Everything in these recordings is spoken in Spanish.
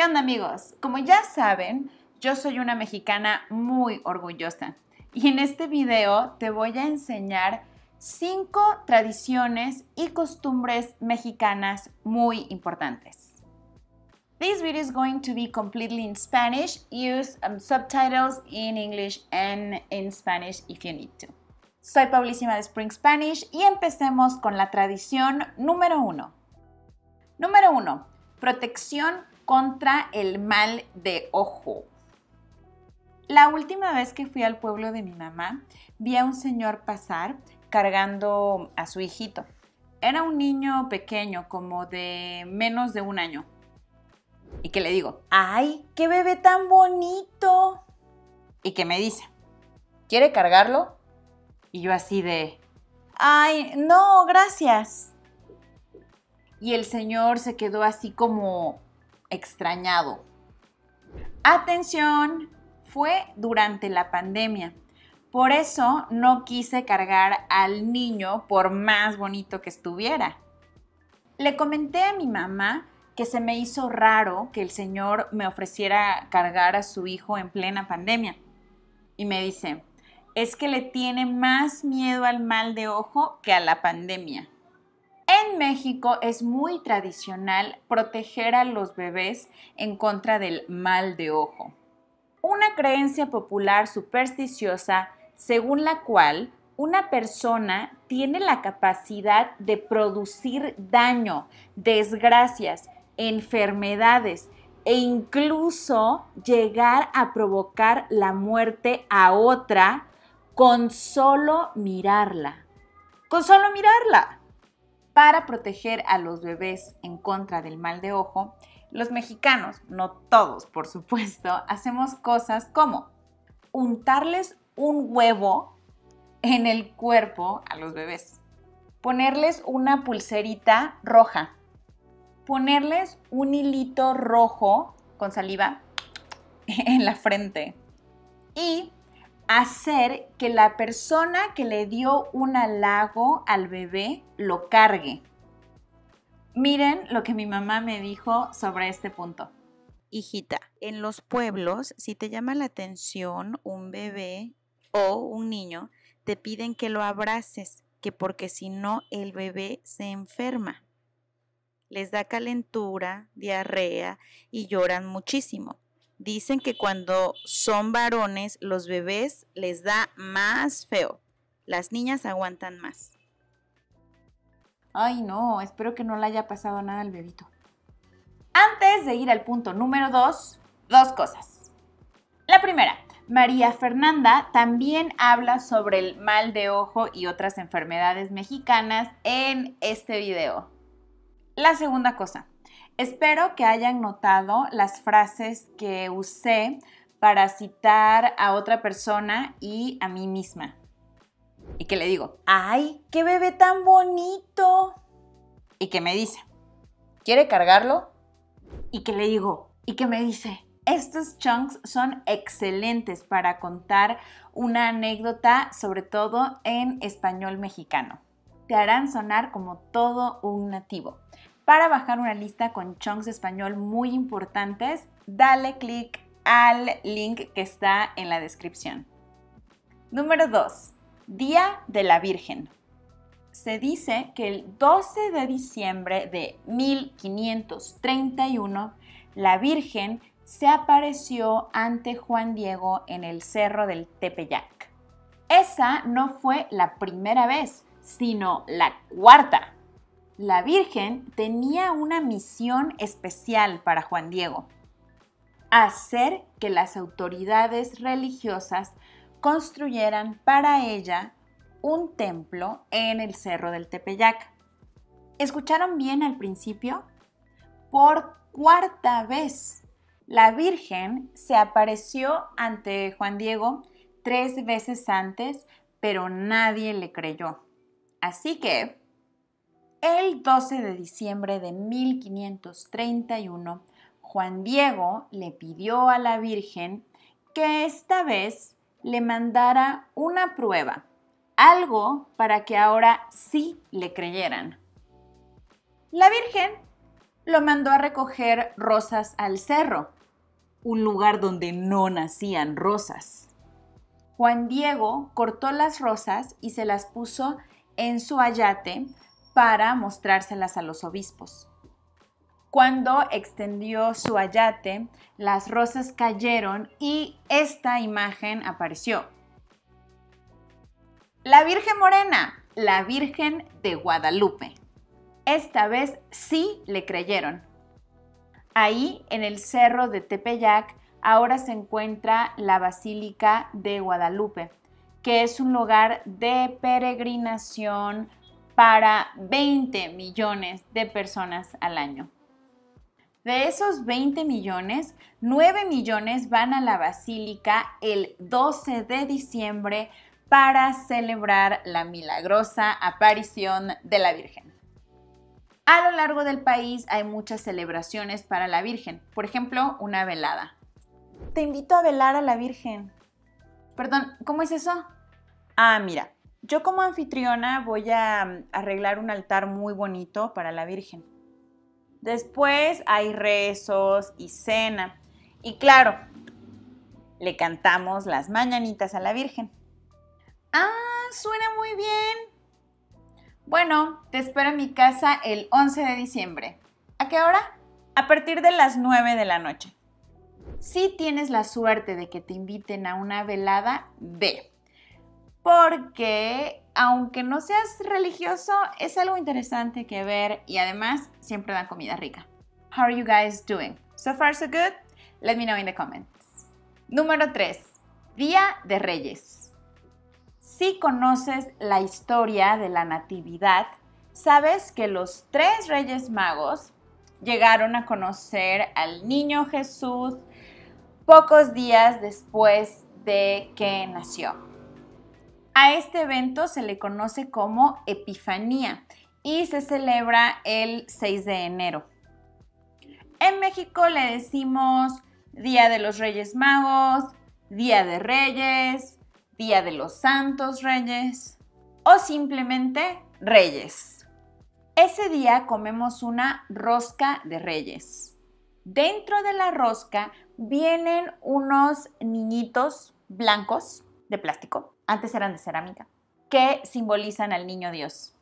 ¿Qué onda amigos? Como ya saben, yo soy una mexicana muy orgullosa y en este video te voy a enseñar 5 tradiciones y costumbres mexicanas muy importantes. This video is going to be completely in Spanish. Use um, subtitles in English and in Spanish if you need to. Soy Paulísima de Spring Spanish y empecemos con la tradición número 1. Número 1. Protección contra el mal de ojo. La última vez que fui al pueblo de mi mamá, vi a un señor pasar cargando a su hijito. Era un niño pequeño, como de menos de un año. Y que le digo, ¡ay, qué bebé tan bonito! Y que me dice, ¿quiere cargarlo? Y yo así de, ¡ay, no, gracias! Y el señor se quedó así como extrañado. Atención, fue durante la pandemia. Por eso no quise cargar al niño por más bonito que estuviera. Le comenté a mi mamá que se me hizo raro que el señor me ofreciera cargar a su hijo en plena pandemia. Y me dice, es que le tiene más miedo al mal de ojo que a la pandemia. México es muy tradicional proteger a los bebés en contra del mal de ojo. Una creencia popular supersticiosa según la cual una persona tiene la capacidad de producir daño, desgracias, enfermedades e incluso llegar a provocar la muerte a otra con solo mirarla. Con solo mirarla. Para proteger a los bebés en contra del mal de ojo, los mexicanos, no todos por supuesto, hacemos cosas como untarles un huevo en el cuerpo a los bebés, ponerles una pulserita roja, ponerles un hilito rojo con saliva en la frente y hacer que la persona que le dio un halago al bebé lo cargue. Miren lo que mi mamá me dijo sobre este punto. Hijita, en los pueblos, si te llama la atención un bebé o un niño, te piden que lo abraces, que porque si no el bebé se enferma. Les da calentura, diarrea y lloran muchísimo. Dicen que cuando son varones, los bebés les da más feo. Las niñas aguantan más. Ay, no, espero que no le haya pasado nada al bebito. Antes de ir al punto número dos, dos cosas. La primera, María Fernanda también habla sobre el mal de ojo y otras enfermedades mexicanas en este video. La segunda cosa, Espero que hayan notado las frases que usé para citar a otra persona y a mí misma. Y que le digo, ¡ay, qué bebé tan bonito! Y que me dice, ¿quiere cargarlo? Y que le digo, y que me dice, estos chunks son excelentes para contar una anécdota, sobre todo en español mexicano. Te harán sonar como todo un nativo. Para bajar una lista con chunks de español muy importantes, dale clic al link que está en la descripción. Número 2. Día de la Virgen. Se dice que el 12 de diciembre de 1531, la Virgen se apareció ante Juan Diego en el cerro del Tepeyac. Esa no fue la primera vez, sino la cuarta la Virgen tenía una misión especial para Juan Diego, hacer que las autoridades religiosas construyeran para ella un templo en el Cerro del Tepeyac. ¿Escucharon bien al principio? Por cuarta vez, la Virgen se apareció ante Juan Diego tres veces antes, pero nadie le creyó. Así que el 12 de diciembre de 1531, Juan Diego le pidió a la Virgen que esta vez le mandara una prueba, algo para que ahora sí le creyeran. La Virgen lo mandó a recoger rosas al cerro, un lugar donde no nacían rosas. Juan Diego cortó las rosas y se las puso en su ayate para mostrárselas a los obispos. Cuando extendió su ayate, las rosas cayeron y esta imagen apareció. La Virgen Morena, la Virgen de Guadalupe. Esta vez sí le creyeron. Ahí, en el cerro de Tepeyac, ahora se encuentra la Basílica de Guadalupe, que es un lugar de peregrinación para 20 millones de personas al año. De esos 20 millones, 9 millones van a la basílica el 12 de diciembre para celebrar la milagrosa aparición de la Virgen. A lo largo del país hay muchas celebraciones para la Virgen, por ejemplo, una velada. Te invito a velar a la Virgen. Perdón, ¿cómo es eso? Ah, mira, yo como anfitriona voy a mm, arreglar un altar muy bonito para la Virgen. Después hay rezos y cena. Y claro, le cantamos las mañanitas a la Virgen. Ah, suena muy bien. Bueno, te espero en mi casa el 11 de diciembre. ¿A qué hora? A partir de las 9 de la noche. Si tienes la suerte de que te inviten a una velada, ve. Porque aunque no seas religioso, es algo interesante que ver y además siempre dan comida rica. How are you guys doing? So far so good? Let me know in the comments. Número 3. Día de Reyes. Si conoces la historia de la Natividad, sabes que los tres reyes magos llegaron a conocer al niño Jesús pocos días después de que nació. A este evento se le conoce como Epifanía y se celebra el 6 de enero. En México le decimos Día de los Reyes Magos, Día de Reyes, Día de los Santos Reyes o simplemente Reyes. Ese día comemos una rosca de reyes. Dentro de la rosca vienen unos niñitos blancos de plástico, antes eran de cerámica, que simbolizan al niño Dios.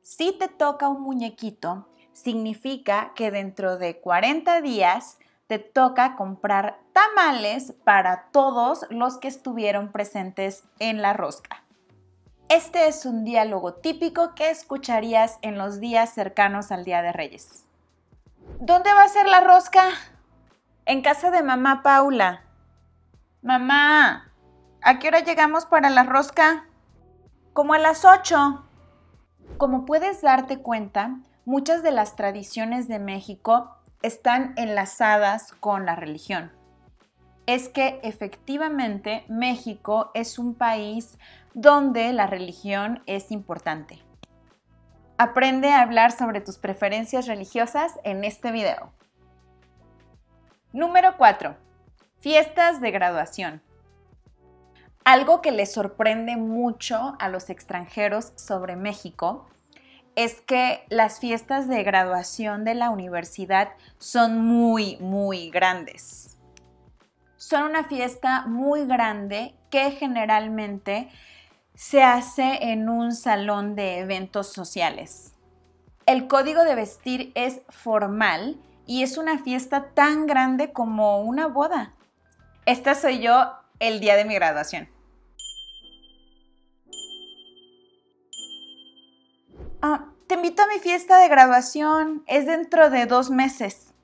Si te toca un muñequito, significa que dentro de 40 días te toca comprar tamales para todos los que estuvieron presentes en la rosca. Este es un diálogo típico que escucharías en los días cercanos al Día de Reyes. ¿Dónde va a ser la rosca? En casa de mamá Paula. Mamá, ¿a qué hora llegamos para la rosca? Como a las 8. Como puedes darte cuenta, muchas de las tradiciones de México están enlazadas con la religión. Es que efectivamente México es un país donde la religión es importante. Aprende a hablar sobre tus preferencias religiosas en este video. Número 4. Fiestas de graduación. Algo que les sorprende mucho a los extranjeros sobre México es que las fiestas de graduación de la universidad son muy, muy grandes. Son una fiesta muy grande que generalmente se hace en un salón de eventos sociales. El código de vestir es formal y es una fiesta tan grande como una boda. Esta soy yo el día de mi graduación. Ah, te invito a mi fiesta de graduación. Es dentro de dos meses.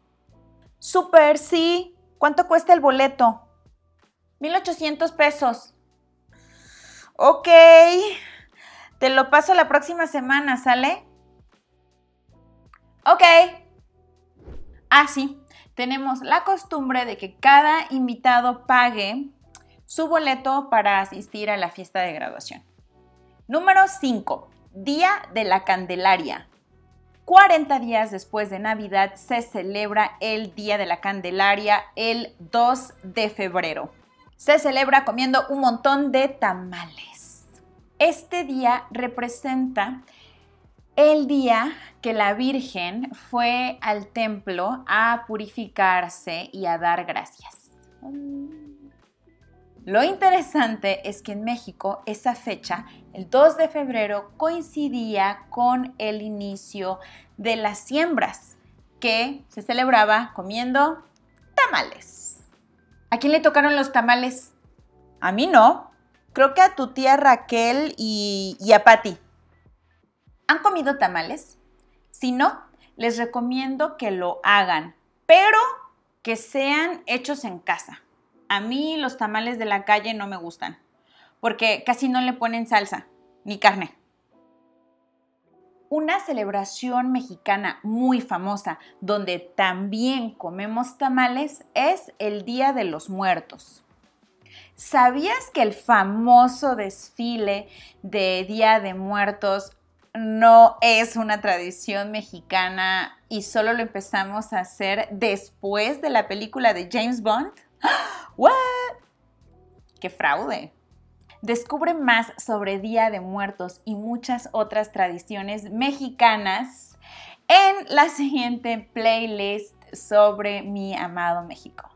Super, sí. ¿Cuánto cuesta el boleto? 1800 pesos. Ok. Te lo paso la próxima semana, ¿sale? Ok. Ah, sí. Tenemos la costumbre de que cada invitado pague su boleto para asistir a la fiesta de graduación. Número 5. Día de la Candelaria. 40 días después de Navidad se celebra el Día de la Candelaria el 2 de febrero. Se celebra comiendo un montón de tamales. Este día representa el día que la Virgen fue al templo a purificarse y a dar gracias. Lo interesante es que en México esa fecha, el 2 de febrero, coincidía con el inicio de las siembras, que se celebraba comiendo tamales. ¿A quién le tocaron los tamales? A mí no. Creo que a tu tía Raquel y, a Patti. ¿Han comido tamales? Si no, les recomiendo que lo hagan, pero que sean hechos en casa. A mí los tamales de la calle no me gustan, porque casi no le ponen salsa ni carne. Una celebración mexicana muy famosa donde también comemos tamales es el Día de los Muertos. ¿Sabías que el famoso desfile de Día de Muertos no es una tradición mexicana y solo lo empezamos a hacer después de la película de James Bond? ¿What? ¡Qué fraude! Descubre más sobre Día de Muertos y muchas otras tradiciones mexicanas en la siguiente playlist sobre mi amado México.